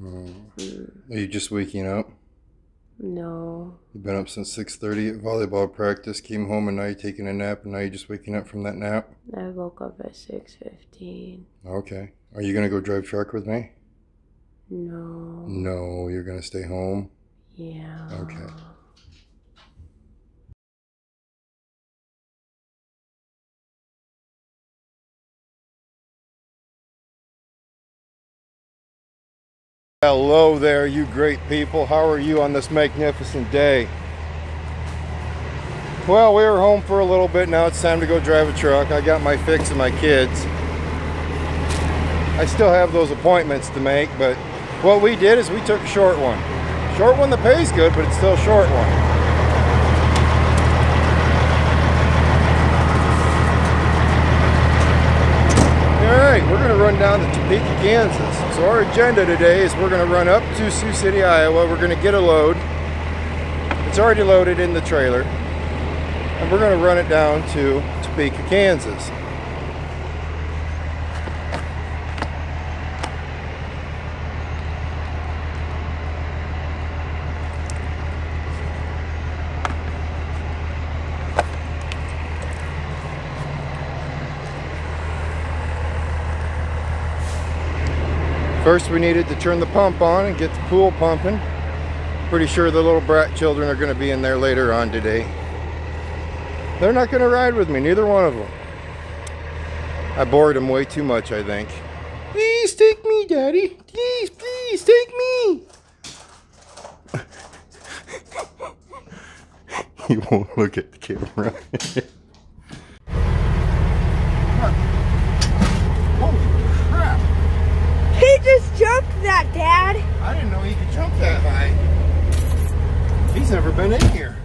Mm. Are you just waking up? No. You've been up since 6.30 at volleyball practice, came home and now you're taking a nap and now you're just waking up from that nap? I woke up at 6.15. Okay. Are you going to go drive truck with me? No. No, you're going to stay home? Yeah. Okay. Hello there, you great people. How are you on this magnificent day? Well, we were home for a little bit. Now it's time to go drive a truck. I got my fix and my kids. I still have those appointments to make, but what we did is we took a short one. Short one that pays good, but it's still a short one. We're going to run down to Topeka, Kansas. So our agenda today is we're going to run up to Sioux City, Iowa. We're going to get a load. It's already loaded in the trailer. And we're going to run it down to Topeka, Kansas. First we needed to turn the pump on and get the pool pumping. Pretty sure the little brat children are going to be in there later on today. They're not going to ride with me, neither one of them. I bored them way too much, I think. Please take me, Daddy. Please, please, take me. he won't look at the camera. just jumped that, Dad. I didn't know he could jump that high. He's never been in here.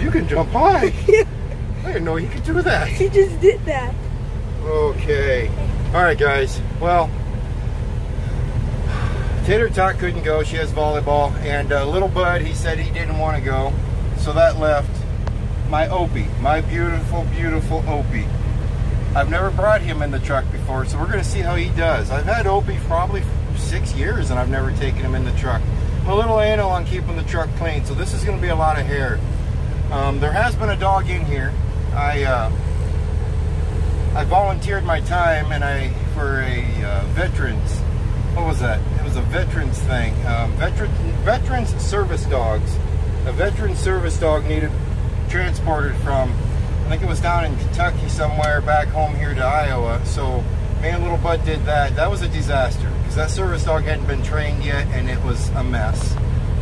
You can jump high. I didn't know he could do that. He just did that. Okay. All right, guys. Well, Tater Tot couldn't go. She has volleyball. And uh, little Bud, he said he didn't want to go. So that left my Opie, my beautiful, beautiful Opie. I've never brought him in the truck before, so we're going to see how he does. I've had Opie probably six years, and I've never taken him in the truck. I'm a little anal on keeping the truck clean, so this is going to be a lot of hair. Um, there has been a dog in here. I uh, I volunteered my time, and I for a uh, veterans. What was that? It was a veterans thing. Um, veteran veterans service dogs. A veteran service dog needed transported from I think it was down in Kentucky somewhere back home here to Iowa. So me and little Bud did that. That was a disaster because that service dog hadn't been trained yet and it was a mess.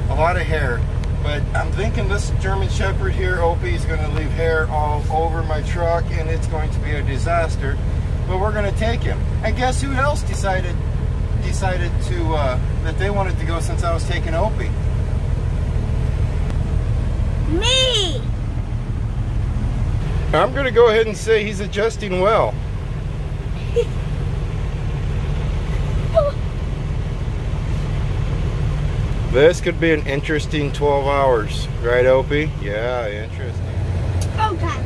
A lot of hair. But I'm thinking this German Shepherd here, Opie, is going to leave hair all over my truck and it's going to be a disaster. But we're going to take him. And guess who else decided decided to uh, that they wanted to go since I was taking Opie? Me. I'm going to go ahead and say he's adjusting well. This could be an interesting 12 hours, right Opie? Yeah, interesting. Oh God.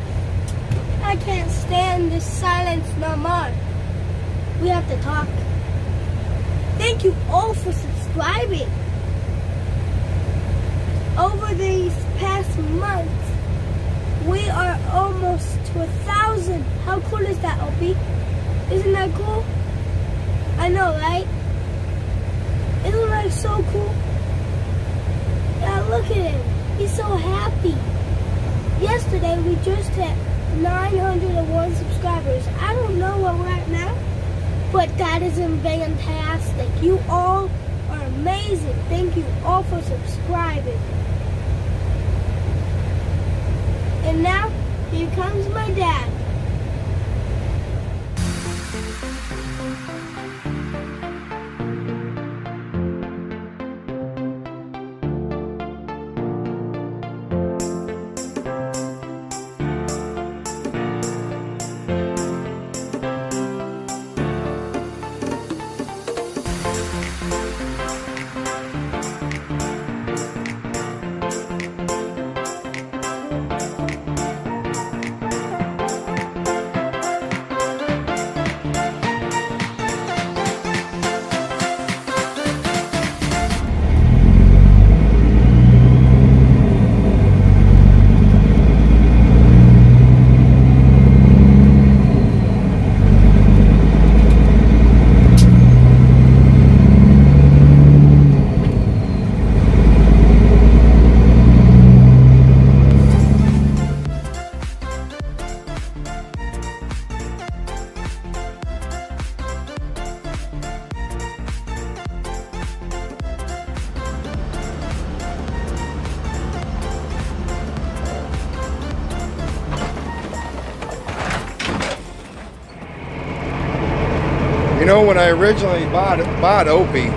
I can't stand this silence no more. We have to talk. Thank you all for subscribing. Over these past months, we are almost to a thousand. How cool is that, Opie? Isn't that cool? I know, right? Isn't that so cool? Yeah, look at him. He's so happy. Yesterday, we just hit 901 subscribers. I don't know where we're at now, but that is fantastic. You all are amazing. Thank you all for subscribing. And now, here comes my dad. Originally bought bought Opie,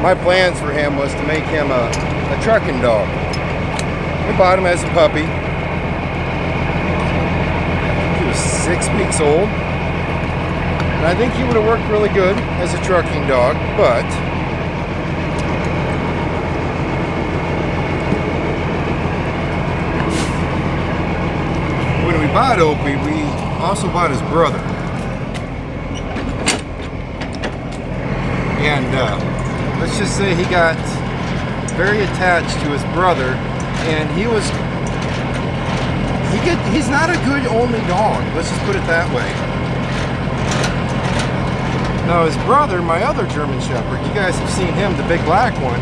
my plans for him was to make him a, a trucking dog. We bought him as a puppy. He was six weeks old. And I think he would have worked really good as a trucking dog, but when we bought Opie, we also bought his brother. And uh, let's just say he got very attached to his brother, and he was he get he's not a good only dog. Let's just put it that way. Now his brother, my other German Shepherd, you guys have seen him, the big black one.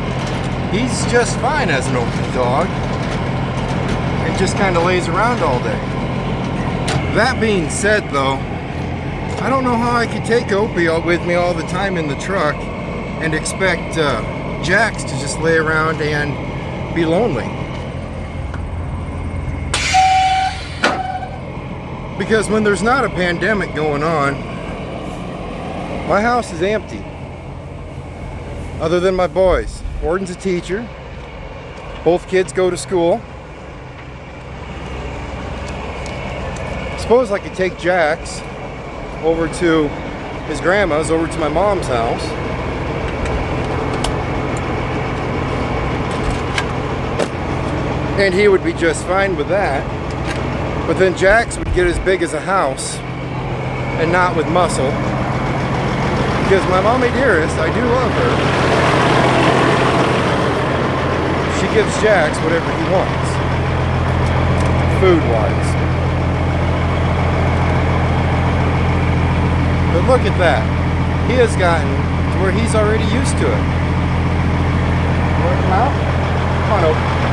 He's just fine as an open dog. And just kind of lays around all day. That being said though, I don't know how I could take Opie with me all the time in the truck and expect uh, Jax to just lay around and be lonely. Because when there's not a pandemic going on, my house is empty. Other than my boys. Gordon's a teacher. Both kids go to school. Suppose I could take Jax over to his grandma's, over to my mom's house. And he would be just fine with that. But then Jax would get as big as a house and not with muscle. Because my mommy dearest, I do love her. She gives Jax whatever he wants. Food-wise. But look at that. He has gotten to where he's already used to it. Come out? Come on, Opie.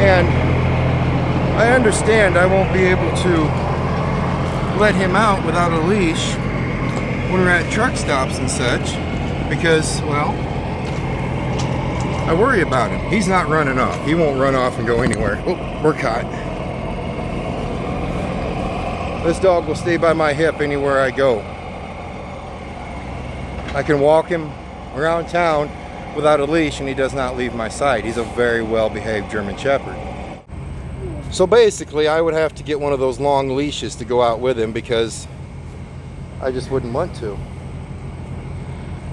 And I understand I won't be able to let him out without a leash when we're at truck stops and such because, well, I worry about him. He's not running off. He won't run off and go anywhere. Oh, we're caught. This dog will stay by my hip anywhere I go. I can walk him around town without a leash and he does not leave my side. He's a very well-behaved German Shepherd. So basically, I would have to get one of those long leashes to go out with him because I just wouldn't want to.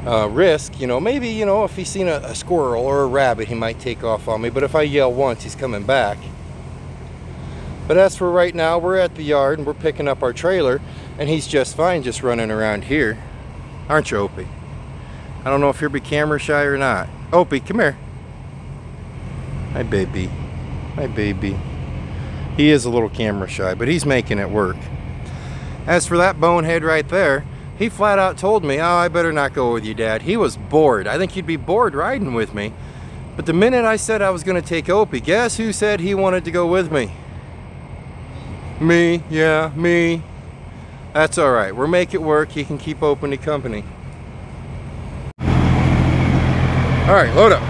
Uh, risk, you know, maybe, you know, if he's seen a, a squirrel or a rabbit, he might take off on me. But if I yell once, he's coming back. But as for right now, we're at the yard and we're picking up our trailer and he's just fine just running around here. Aren't you, Opie? I don't know if you're be camera shy or not. Opie, come here. Hi, baby. Hi, baby. He is a little camera shy, but he's making it work. As for that bonehead right there, he flat out told me, oh, I better not go with you, Dad. He was bored. I think he'd be bored riding with me. But the minute I said I was going to take Opie, guess who said he wanted to go with me? Me, yeah, me. That's all right. We'll make it work. He can keep Opie company. All right, load up.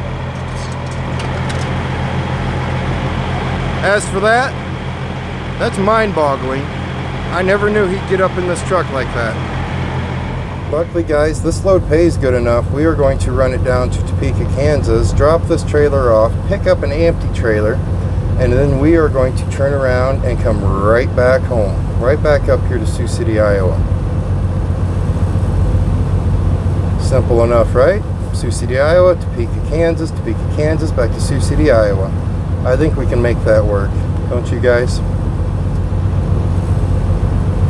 As for that, that's mind-boggling. I never knew he'd get up in this truck like that. Luckily guys, this load pays good enough. We are going to run it down to Topeka, Kansas, drop this trailer off, pick up an empty trailer, and then we are going to turn around and come right back home. Right back up here to Sioux City, Iowa. Simple enough, right? Sioux City, Iowa, Topeka, Kansas, Topeka, Kansas, back to Sioux City, Iowa. I think we can make that work. Don't you guys?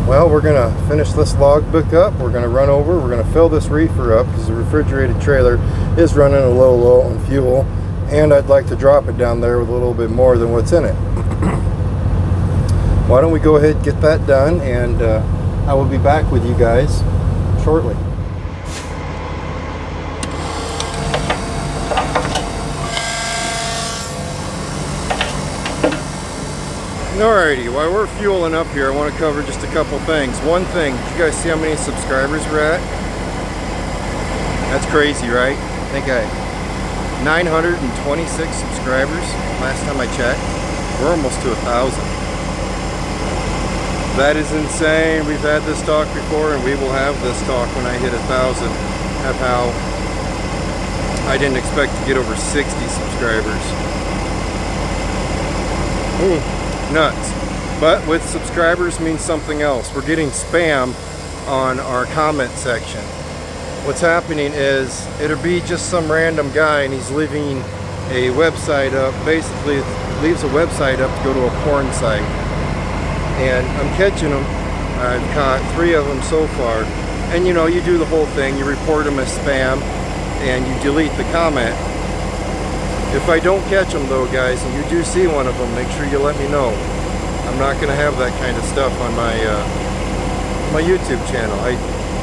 Well, we're going to finish this logbook up. We're going to run over. We're going to fill this reefer up because the refrigerated trailer is running a little low on fuel. And I'd like to drop it down there with a little bit more than what's in it. Why don't we go ahead and get that done and uh, I will be back with you guys shortly. Alrighty, while we're fueling up here, I want to cover just a couple things. One thing, did you guys see how many subscribers we're at? That's crazy, right? I think I 926 subscribers last time I checked. We're almost to a thousand. That is insane. We've had this talk before and we will have this talk when I hit a thousand of how I didn't expect to get over 60 subscribers. Mm, nuts. But with subscribers means something else. We're getting spam on our comment section. What's happening is it'll be just some random guy and he's leaving a website up, basically leaves a website up to go to a porn site. And I'm catching them. I've caught three of them so far. And you know, you do the whole thing. You report them as spam and you delete the comment. If I don't catch them though, guys, and you do see one of them, make sure you let me know. I'm not going to have that kind of stuff on my uh, my YouTube channel. I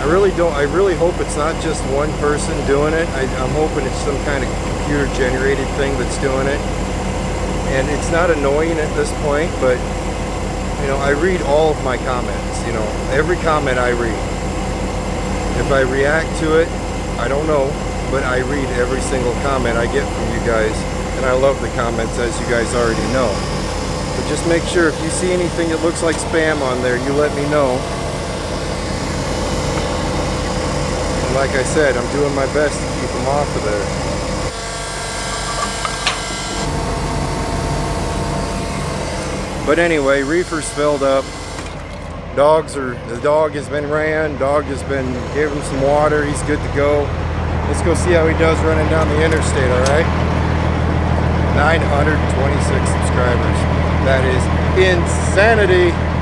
I really don't. I really hope it's not just one person doing it. I, I'm hoping it's some kind of computer generated thing that's doing it. And it's not annoying at this point, but you know, I read all of my comments. You know, every comment I read. If I react to it, I don't know, but I read every single comment I get from you guys, and I love the comments as you guys already know. But just make sure if you see anything that looks like spam on there, you let me know. And like I said, I'm doing my best to keep them off of there. But anyway, reefer's filled up. Dogs are, the dog has been ran, dog has been, gave him some water, he's good to go. Let's go see how he does running down the interstate, all right? 926 subscribers. That is insanity.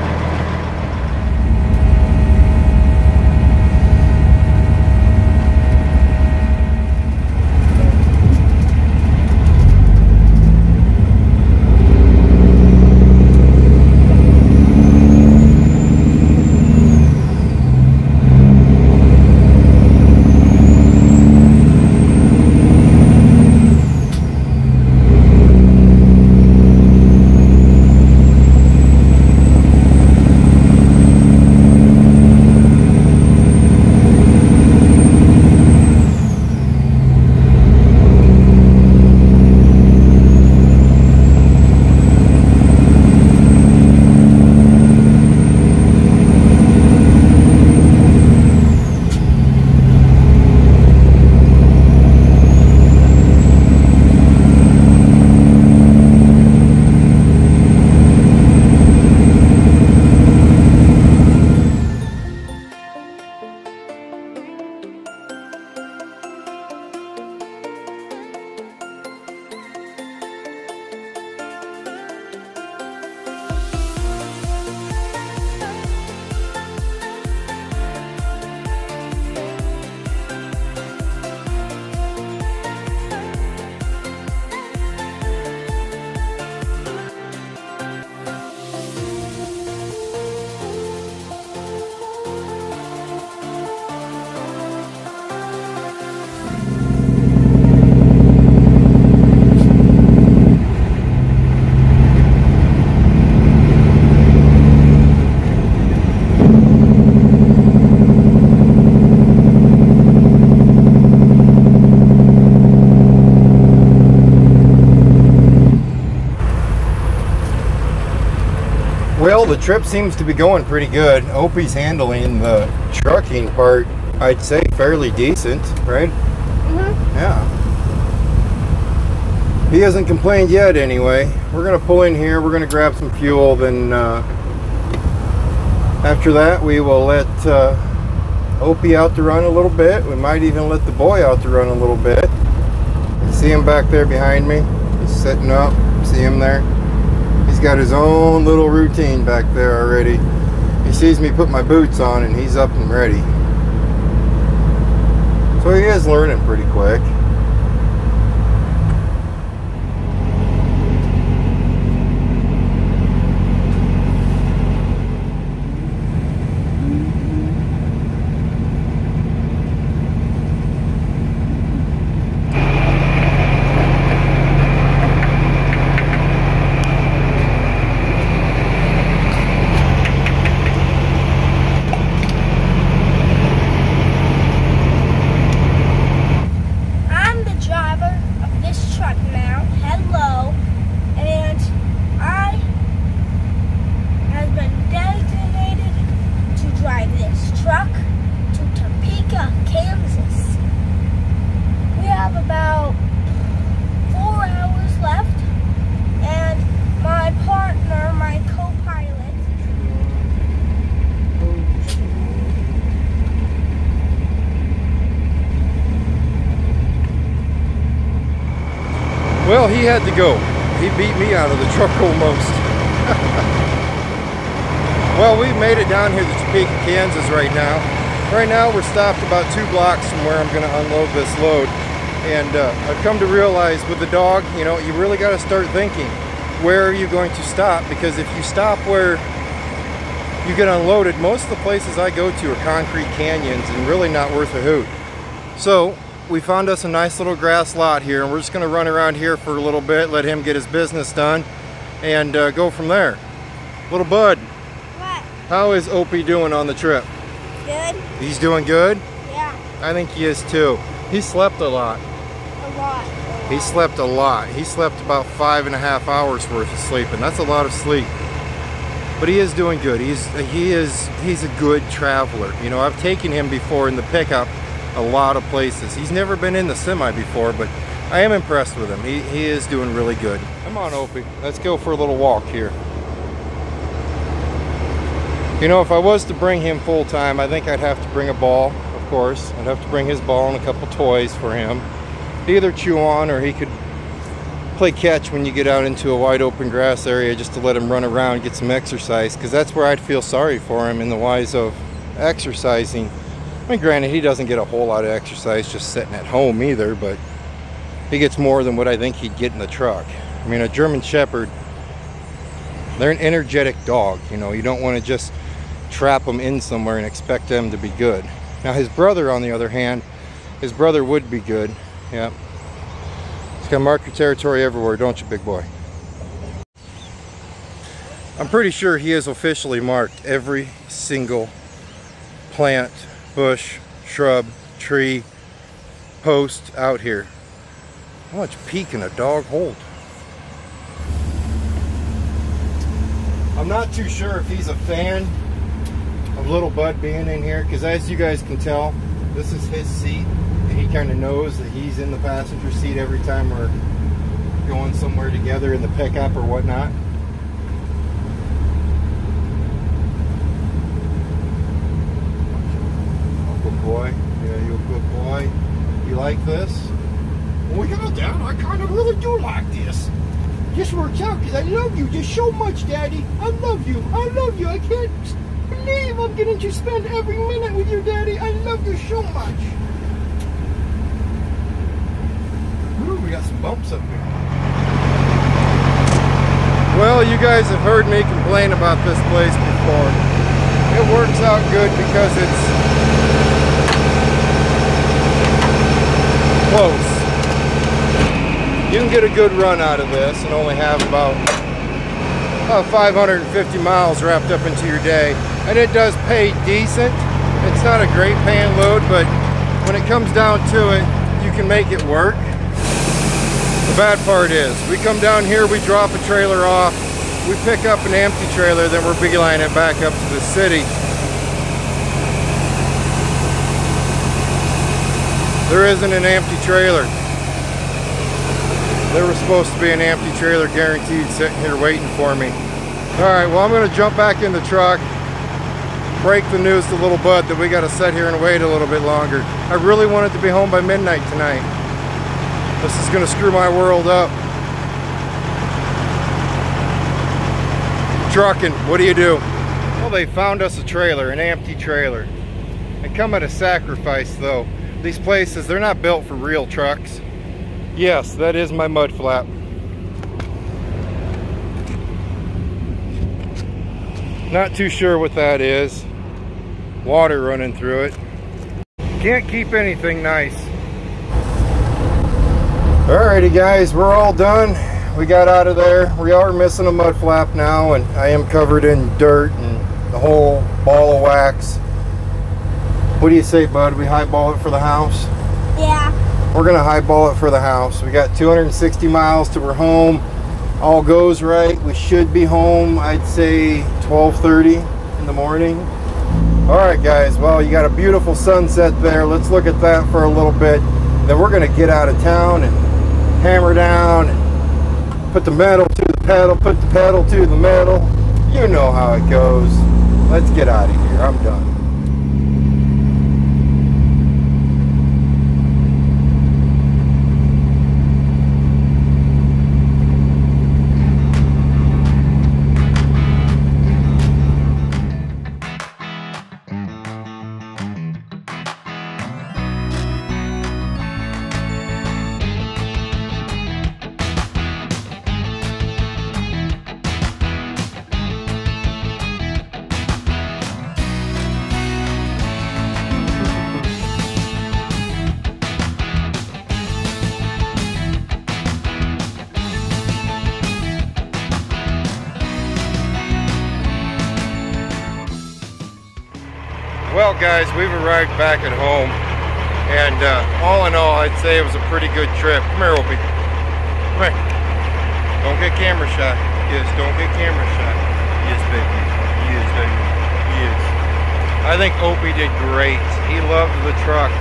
Trip seems to be going pretty good. Opie's handling the trucking part, I'd say, fairly decent, right? Mm-hmm. Yeah. He hasn't complained yet, anyway. We're gonna pull in here. We're gonna grab some fuel. Then uh, after that, we will let uh, Opie out to run a little bit. We might even let the boy out to run a little bit. See him back there behind me? He's sitting up. See him there? Got his own little routine back there already. He sees me put my boots on and he's up and ready. So he is learning pretty quick. Had to go. He beat me out of the truck almost. well, we've made it down here to Topeka, Kansas right now. Right now we're stopped about two blocks from where I'm going to unload this load. And uh, I've come to realize with the dog, you know, you really got to start thinking, where are you going to stop? Because if you stop where you get unloaded, most of the places I go to are concrete canyons and really not worth a hoot. So we found us a nice little grass lot here and we're just going to run around here for a little bit, let him get his business done and uh, go from there. Little bud, What? how is Opie doing on the trip? Good? He's doing good? Yeah, I think he is too. He slept a lot. a lot. He slept a lot. He slept about five and a half hours worth of sleep, and that's a lot of sleep. But he is doing good. He's he is he's a good traveler. You know, I've taken him before in the pickup a lot of places. He's never been in the semi before, but I am impressed with him. He he is doing really good. Come on, Opie. Let's go for a little walk here. You know, if I was to bring him full time, I think I'd have to bring a ball, of course. I'd have to bring his ball and a couple toys for him either chew on or he could play catch when you get out into a wide open grass area just to let him run around get some exercise because that's where I'd feel sorry for him in the wise of exercising. I mean, granted, he doesn't get a whole lot of exercise just sitting at home either, but he gets more than what I think he'd get in the truck. I mean, a German Shepherd, they're an energetic dog. You know, you don't want to just trap them in somewhere and expect them to be good. Now, his brother, on the other hand, his brother would be good. Yeah. It's gonna mark your territory everywhere, don't you, big boy? I'm pretty sure he has officially marked every single plant, bush, shrub, tree, post out here. How much pee can a dog hold? I'm not too sure if he's a fan of little Bud being in here because as you guys can tell, this is his seat and he kind of knows that he's in the passenger seat every time we're going somewhere together in the pickup or whatnot. Oh, good boy. Yeah, you a good boy. You like this? Well, know, Dad, I kind of really do like this. This works out because I love you just so much, Daddy. I love you. I love you. I can't believe I'm getting to spend every minute with you, Daddy. I love you so much. Ooh, we got some bumps up here. Well, you guys have heard me complain about this place before. It works out good because it's close. You can get a good run out of this and only have about, about 550 miles wrapped up into your day. And it does pay decent. It's not a great paying load, but when it comes down to it, you can make it work. The bad part is, we come down here, we drop a trailer off, we pick up an empty trailer, then we're beelining it back up to the city. There isn't an empty trailer. There was supposed to be an empty trailer guaranteed sitting here waiting for me. All right, well, I'm gonna jump back in the truck, break the news to little Bud that we gotta sit here and wait a little bit longer. I really wanted to be home by midnight tonight. This is gonna screw my world up. Trucking, what do you do? Well, they found us a trailer, an empty trailer. They come at a sacrifice though. These places, they're not built for real trucks. Yes, that is my mud flap. Not too sure what that is. Water running through it. Can't keep anything nice. Alrighty guys, we're all done. We got out of there. We are missing a mud flap now and I am covered in dirt and the whole ball of wax. What do you say, bud? We highball it for the house? Yeah. We're gonna highball it for the house. We got 260 miles to we're home. All goes right. We should be home, I'd say 12:30 in the morning. All right, guys. Well, you got a beautiful sunset there. Let's look at that for a little bit. Then we're gonna get out of town and hammer down and put the metal to the pedal, put the pedal to the metal. You know how it goes. Let's get out of here. I'm done. Guys, we've arrived back at home. And uh, all in all, I'd say it was a pretty good trip. Come here, Opie. Come here. Don't get camera shy. Yes, don't get camera shy. Yes, baby. Yes, baby. Yes. I think Opie did great. He loved the truck.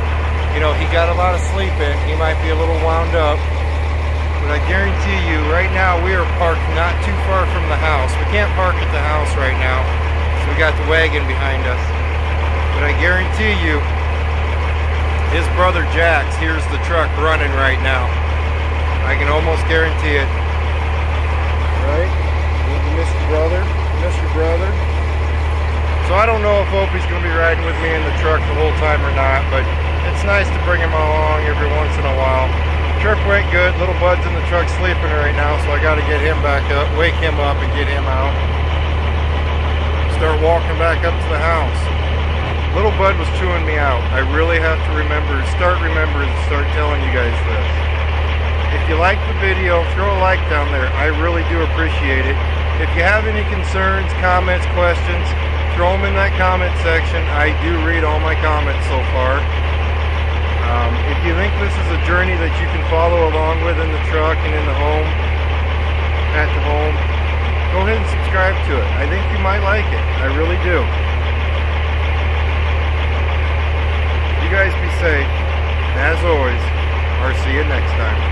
You know, he got a lot of sleep in. He might be a little wound up. But I guarantee you, right now we are parked not too far from the house. We can't park at the house right now. So we got the wagon behind us. But I guarantee you, his brother Jax hears the truck running right now. I can almost guarantee it. Right? You miss your brother? You miss your brother? So I don't know if Opie's going to be riding with me in the truck the whole time or not, but it's nice to bring him along every once in a while. Trip went good. Little Bud's in the truck sleeping right now, so I got to get him back up, wake him up, and get him out. Start walking back up to the house. Little Bud was chewing me out. I really have to remember, start remembering start telling you guys this. If you like the video, throw a like down there. I really do appreciate it. If you have any concerns, comments, questions, throw them in that comment section. I do read all my comments so far. Um, if you think this is a journey that you can follow along with in the truck and in the home, at the home, go ahead and subscribe to it. I think you might like it. I really do. You guys be safe. And as always, I'll see you next time.